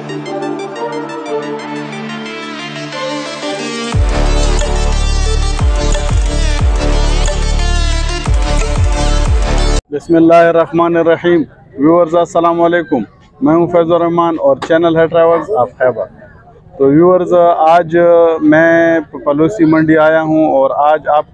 بسم الله الرحمن الرحیم ویورز السلام علیکم میں ہوں فیض الرحمن اور چینل ہے ٹریولز آف خیبر تو ویورز آج میں پلوسی منڈی آیا ہوں اور آج آپ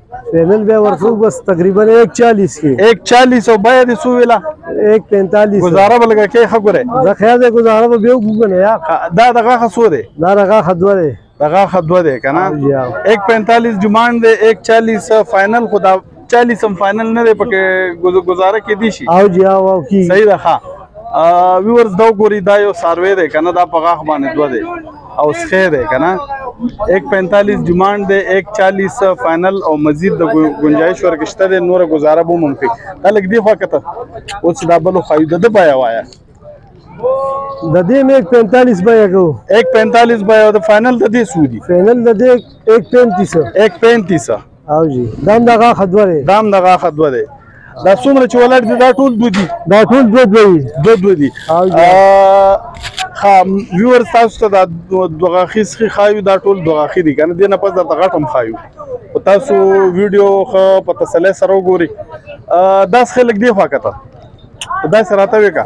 فینل به ورکو بس تقریبا 140 کې 140 او بیا دې سو ویلا 145 گزاره به لګه کې خبره دا خیر دې گزاره به یو ګونه یا دا دغه خسو دې دا دغه خدوه دې دغه خدوه دې کنه 145 ډیماند دې 140 فائنل خدا 40 هم فائنل نه دې پکې گزاره کې دي شي او جی او کی صحیح ده ها ویورز دا ګوري دا یو سروې ده کنه دا په غاخ باندې دوه ده او سخه ده کنه 145 ډیماند ده 140 فائنل او مزید د گنجائش ورکشته ده نور گزاره به ممکن تلک دی خو کته او چې دا بل خو د د بیا وایا د دې مې 145 بیا کو 145 بیا د فائنل د دې سودی فائنل د دې 135 135 او جی دام د غاخه دوه دی دام د غاخه دوه دی دا څومره چې ولاړ دي دا ټول دوه دي دا ټول دوه دوه دي دوه دوه دي ها ویور تاسو ته دا دوغاخي سخي خایو دا ټول دوغاخي دي کنه دینه پس درته غټم خایو او تاسو ویډیو خو په تسلی سره وګوري دا څخه لګ دی خوا کته دا سره راته وکړه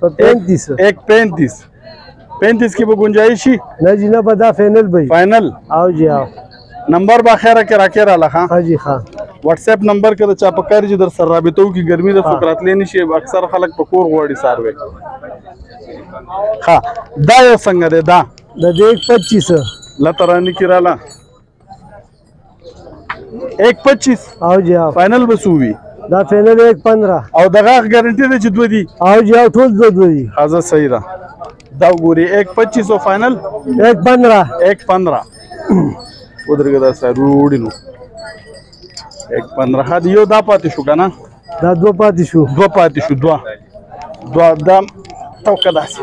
په 35 1 35 35 کې به گنجائش شي نه جی نه بدا فینل به فینل او جی او نمبر با خیره کې راکې را لخه ها جی ها واتس اپ نمبر کې د چا په کار جی در سره رابطو کې ګرمي د فکرات لې نشي اکثر خلک په کور غوړي ساروي ها دا یو څنګه ده دا د 125 لترانی کې رااله ایک پچیس او جی او فائنل بسوی دا فائنل ایک پندرہ او دغه ګارنټي دی چې دوه دي او جی او ټول دوه دوه دي حاضر صحیح ده دا وګوري ایک پچیس او فائنل ایک پندرہ ایک پندرہ ودرګه دا سره وروړي نو ایک پندرہ دا یو دا پاتې شو کنه دا دوه پاتې شو دوه پاتې شو دوه دوه دا توکه داسې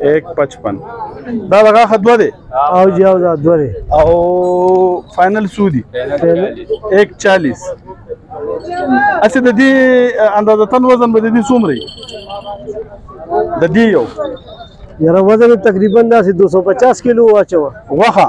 155 دا دغه خدوه دی او جی او دا دوه دی او فائنل سو دی 140 اسه د دې اندازه تن وزن به د دې څومره د دې یو یاره وزن تقریبا داسې 250 کیلو واچوه غوښه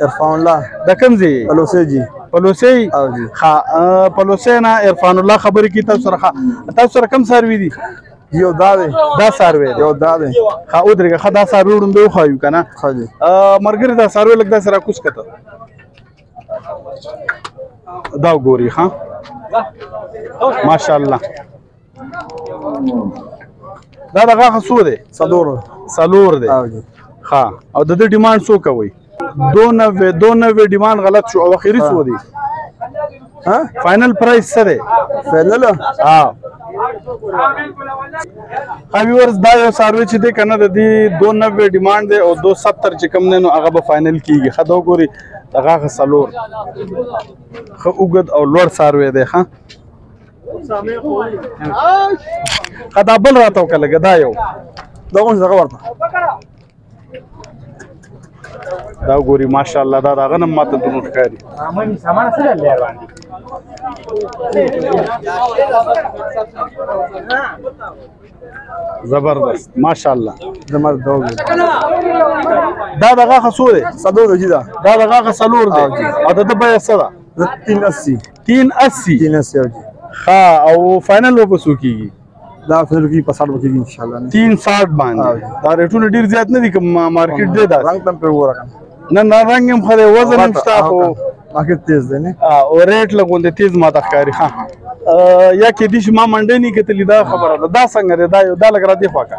عرفان الله د کوم ځای پلوسې جی پلوسې او جی ها پلوسې نه عرفان الله خبرې کی تاسو سره تاسو سره کم سروي دي یو دا دی دا سروي یو دا دی ها او درګه خدا سروي وړم به خو یو کنه ها جی مرګری دا سروي لګ دا سره کوس کته دا ګوري ها ماشاءالله دا د غاښه څو دی څلور څلور دی ها او د دې ډیماند څو کوي 92 92 ډیماند غلط شو او اخیری څو دی ها فائنل پرایس څه دی فائنل ها اوی ورځ دا یو سروي چې دی کنه د دې 92 ډیماند دی او 270 چې کم نه نو هغه به فائنل کیږي خدو ګوري هغه سلور خو وګد او لوړ سروي دی ها خدا بل راته وکړه لګه دا یو دا اون زغه ورته دا ګوري ماشاءالله دا دا غنم ماته دونو ښکاری امن سامان سره لیر باندې زبردست ماشاءالله زمر دوغ دا دغه خسوره صدور جدا دا دغه خسلور دی او دا د بیا سره 380 تین اسی تین اسی جی خا او فائنل و پسو کیږي دا فائنل کی په 60 کیږي ان شاء الله 360 باندې دا ریټونه ډیر زیات نه دي کوم مارکیټ دی دا رنگ تم په وره نه نه رنگ هم خره وزن هم شته خو مارکیټ تیز دی نه او ریټ لګوندې تیز ما تخکاری ها یا کې دې ما منډې نه کتلی دا خبره ده دا څنګه ده دا یو دا لګرا دی خواکه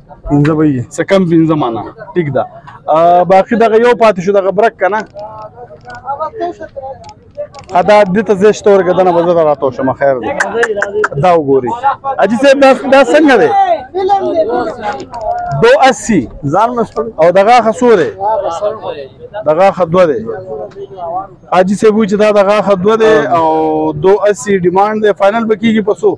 پنځه به یې څه کم پنځه مانه ټیک ده باقي دغه یو پاتې شو دغه برک که نه ادا دې ته زه شته ورګه دنه بزه راته شم خیر دی دا وګوري اجي صاحب دا دا څنګه دی 280 ځان مسول او دغه خسوره دغه خدوه دی اجي صاحب چې دا دغه خدوه دی او 280 ډیماند دی فائنل بکیږي پسو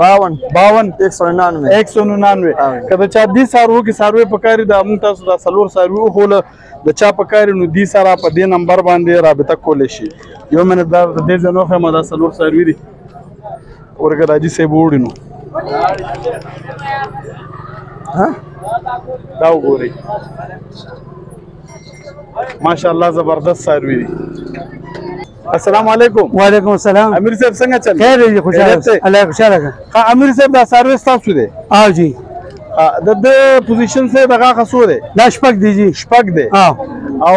باون باون 199 199 کله چا دي سارو کې ساروي پکاري د موږ تاسو د سلور ساروي خو له د چا پکاري نو دي سره په دې نمبر باندې رابطه کول شي یو منټ دا د دې زنو خمه د سلور ساروي دي ورګه راځي سه بوړي نو ها دا وګوري ماشاءالله زبردست ساروي دي السلام علیکم وعلیکم السلام امیر صاحب څنګه چل خیر دی خوشاله الله خوشاله کا ها امیر صاحب دا سرویس تاسو دی ها جی د د پوزیشن سره دغه خسو دی دا شپږ دی جی شپږ دی ها او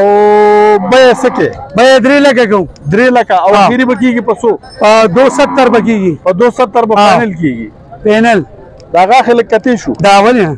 به سکه به درې لکه کوم درې لکه او ګری بکیږي پسو 270 بکیږي او 270 په پینل کیږي پینل داغه خلک کتی شو دا ولې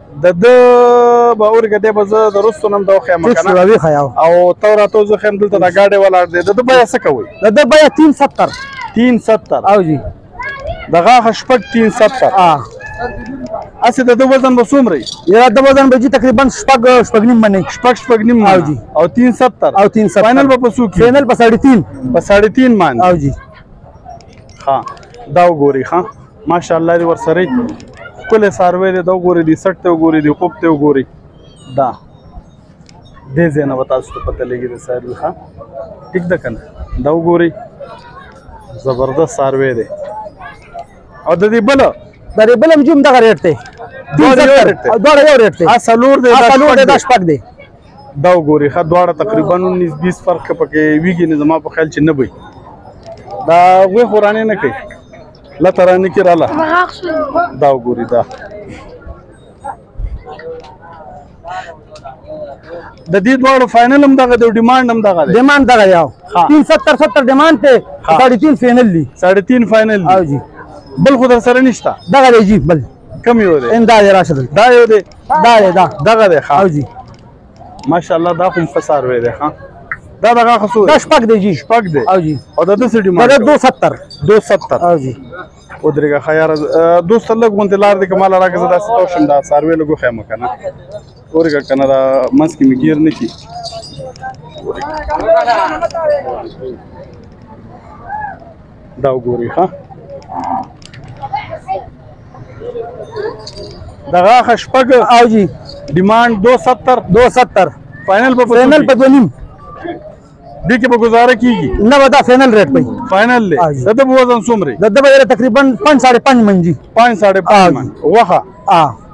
د د به اورګدې به زه د رستو نم دوه خیمه کنه راوي خیاو او تو راتو زه خیم دلته د گاډي ولاړ دی د د بیا څه کوي د د بیا 370 370 او جی دغه خشپک 370 اه اسه د د وزن به څومره یا د وزن به جی تقریبا شپږ شپږ نیم منه شپږ شپږ نیم او جی او 370 او 370 فائنل به پسو کی فائنل په 3.5 په 3.5 مان او جی ها دا وګوري ها ماشاءالله دی ورسره خپل ساروی دی دا وګوري دی سټ ته وګوري دی خوب ته وګوري دا دې زنه وتا ست پته لګي دی ساروی ها ټیک ده کنه دا وګوري زبردست ساروی دی او د دې بل د دې بل هم جوم دغه ریټ دی دوړ یو ریټ دی اصلور دی اصلور دی د شپږ دی دا وګوري خا دواړه تقریبا 19 20 فرق پکې ویږي نه زما په خیال چې نه وي دا غوې خورانه نه کوي لا ترانه کې رااله دا وګوري دا د دې دواړو فائنل هم دغه د ډیماند هم دغه دی ډیماند دغه یو 370 70 ډیماند ته 3.5 فائنل دی 3.5 فائنل او جی بل خو در سره نشته دغه دی جی بل کم یو دی ان دا راشه دا یو دی دا دا دغه دی ها جی ماشاءالله دا کوم فسار وې ده ها دا دغه خصو دا شپږ دی جی شپږ دی او جی او دا د څه ډیماند دا 270 270 او جی او درګه خيار دوست لګ مونته لار دې کمال راکې زدا ستو شم دا سروي لګو خیمه کنه اورګه کنه دا مس کې مګیر نه کی دا وګورئ ښه د غاښه شپږ او جی ډیمانډ 270 270 فائنل په فائنل په دونیم دې کې به گزاره کیږي نه ودا فائنل ریټ پي فائنل له د د وزن څومره د د وزن تقریبا 5.5 من جی 5.5 من وخه اه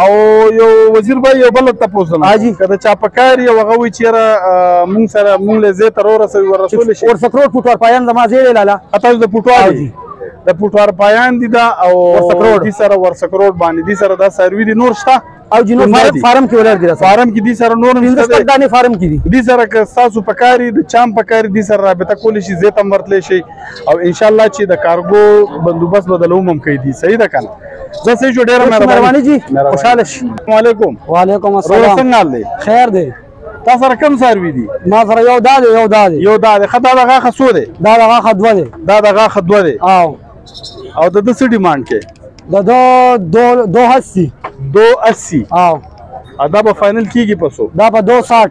او یو وزیر به یو بل ته پوسل حاجی کله چا پکار یو هغه وی چیرې مونږ سره مونږ له زه تر ورسې ورسول شي ور سکرو پټور پایان زما زی لاله اته د پټور دی د پټوار پایان دي دا او دي سره ورسک روډ باندې دي سره دا سروي دي نور شته او جنو فارم فارم کې ولر دي فارم کې دي سره نور هم شته دانه فارم کې دي دي سره که تاسو پکاري د چام پکاري دي سره رابطه کول شي زه تم ورتلی شي او ان شاء الله چې د کارګو بندوبست به د لومم کوي دي صحیح ده کنه زه سې جوړ ډیره مهرباني جی خوشاله شي السلام علیکم وعلیکم السلام څنګه حال دی خیر دی تا سره کم سروي دي ما سره یو دا دی یو دا دی یو دا دی خدای دا غاخه سو دی دا دا غاخه دوه دی دا دا غاخه دوه دی او او د دې ډیماند کې دا دو دو هستی دو اسی او دا به فاینل کیږي پسو دا په 260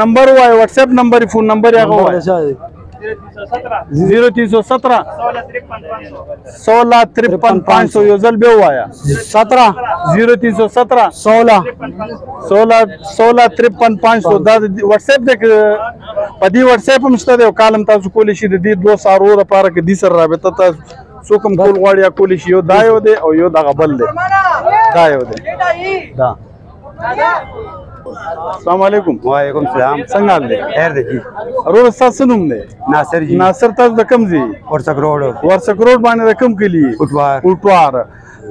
نمبر وای واتس اپ نمبر فون نمبر هغه وای 0317 1653500 یو ځل به وایا 17 0317 16 16 1653500 دا واتس اپ د په دې واتس اپ هم شته او کالم تاسو کولی شئ د دې دوه سارو لپاره کې د سر رابطه تاسو څوک هم کول غواړي یا کولی شي یو دا یو دی او یو دغه بل دی دا یو دی دا السلام علیکم وعلیکم السلام څنګه حال دی خیر دی جی ورور تاسو نوم دی ناصر جی ناصر تاسو د کوم ځای ورڅک روډ ورڅک روډ باندې د کوم کلی کوټوار کوټوار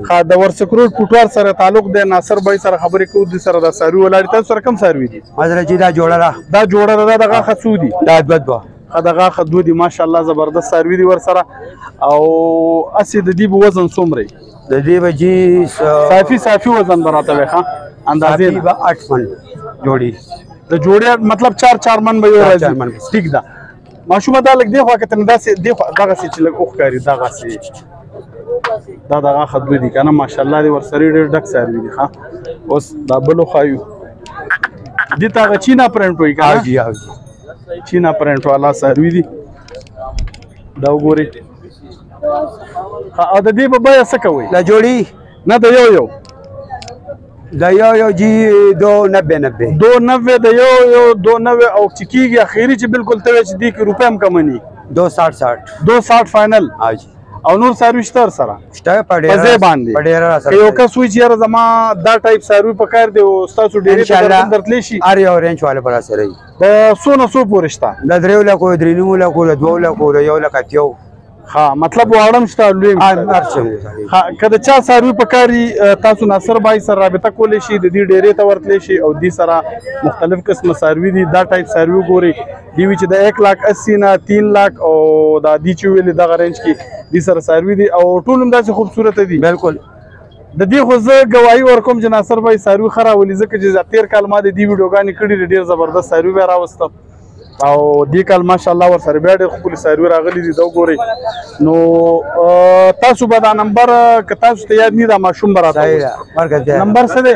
خا د ورسکروټ کوټوار سره تعلق دی ناصر بای سره خبرې کوو د سره د ساروي ولاړ تاسو سره کم ساروي دي حضرت جی دا جوړه را دا جوړه را دغه خصو دي دا دوه دوه خدغه خدو دي ماشاءالله زبردست ساروي دي ور سره او اسې د دې وزن څومره د دې بچي صافي صافي وزن براته وي ښا اندازې به 8 من جوړي د جوړي مطلب 4 4 من به یو راځي ټیک ده ماشومه دا لګ دی خو کته دا سي دی خو دغه سي چې لګ اوخ کاری دغه سي دا دغه خدوی دي کنه ماشاءالله دی ورسری ډیر ډک ساري دي ها اوس دا بلو خایو دي تا چینا پرنټ وای کنه جی ها چینا پرنټ والا ساري دي دا وګورئ او د دې په بیه څه کوي دا جوړي نه د یو یو دا یو یو جی 290 90 290 د یو یو 290 او چې کیږي اخیری چې بالکل ته چې دی کې روپې هم کم نه 260 60 260 فائنل اج او نور ساروی شتر سره شته پډې پځې باندې پډې را سره یو کس وی چې زما دا ټایپ ساروی پکار دی او تاسو ډېر درتلی شي ار یو رینج والے پر سره د څو نه څو پورې شته د دریو لکو درې نیمو لکو د دوو لکو د یو لک اتیو ها مطلب واړم شته لوی ها کله چا ساروی پکاري تاسو ناصر بای سره رابطه کولې شي د دې ډېرې ته ورتلې شي او دې سره مختلف قسم ساروی دي دا ټایپ ساروی ګوري دی وی چې د 1 لک 80 نه 3 لک او دا دی چې ویل د غرنج کې دې سره ساروی دي او ټول هم داسې خوبصورت دي بالکل د دې خو زه ګواهي ورکوم چې ناصر بای ساروي ښه راولي ځکه چې تېر کال ما د دې ویډیوګانې کړي دي ډېر زبردست ساروي بیا راوسته او دې کال ماشاءالله ورسره بیا ډېر ښکلي ساروي راغلي دي دا وګورئ نو تاسو به دا نمبر که تاسو ته یاد نه دا ماشوم به راته نمبر څه دی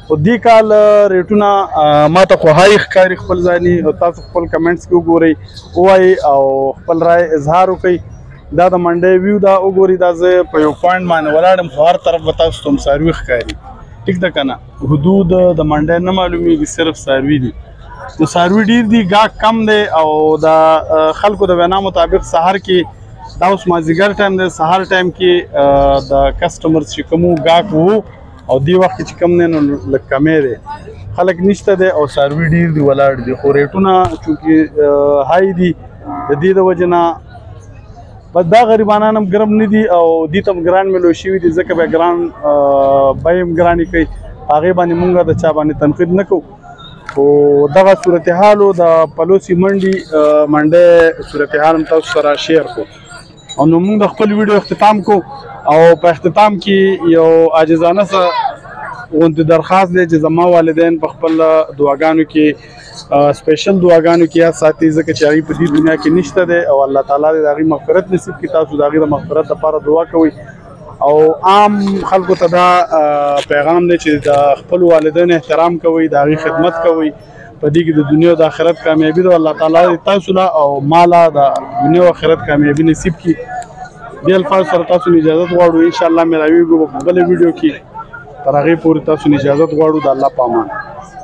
خو دی کال ریټونه ما ته خو هاي ښکاري خپل ځاني او تاسو خپل کمنټس کې وګورئ وای او خپل رائے اظهار وکړئ دا د منډي ویو دا وګوري دا زه په یو پوینټ باندې ولاړم خو هر طرف به تاسو تم ساروي ښکاري ټیک ده کنه حدود د منډي نه معلومیږي صرف ساروي دي نو ساروي ډیر دي گا کم دی او دا خلکو د وینا مطابق سحر کې دا اوس مازیګر ټایم دی سحر ټایم کې د کسٹمر چې کومو گاک وو او دی وخت کې چې کم دی نو لږ کمی دی خلک نشته دی او څاروي ډیر دي ولاړ دي خو ریټونه چونکې های دي د دې د وجې نه بس دا غریبانان هم ګرم نه دي او دي ته هم ګران ملو شوي دي ځکه بیا ګران بیې هم ګرانې کوي هغې باندې مونږ د چا باندې تنقید نه کوو خو دغه صورتحال د پلوسی منډي منډه صورتحال هم تاسو سره شیر کوو او نو موږ د خپل ویډیو اختتام کو او په اختتام کې یو عاجزانه سره غونډه درخواست دی چې زما والدین په خپل دعاګانو کې سپیشل دعاګانو کې یاد ساتي ځکه چې هغه په دې دنیا کې نشته دی او الله تعالی دې هغه مغفرت نصیب کړي تاسو دغه د مغفرت لپاره دعا کوئ او عام خلکو ته دا پیغام دی چې د خپل والدین احترام کوئ د هغه خدمت کوئ په دې کې د دنیا او د آخرت کامیابی ده الله تعالی دې تاسو له او مالا د دنیا او آخرت کامیابی نصیب کړي دې الفاظ سره تاسو نه اجازه غواړو ان شاء الله مې راویږو په بل ویډیو کې تر هغه پورې تاسو نه اجازه غواړو د الله پامان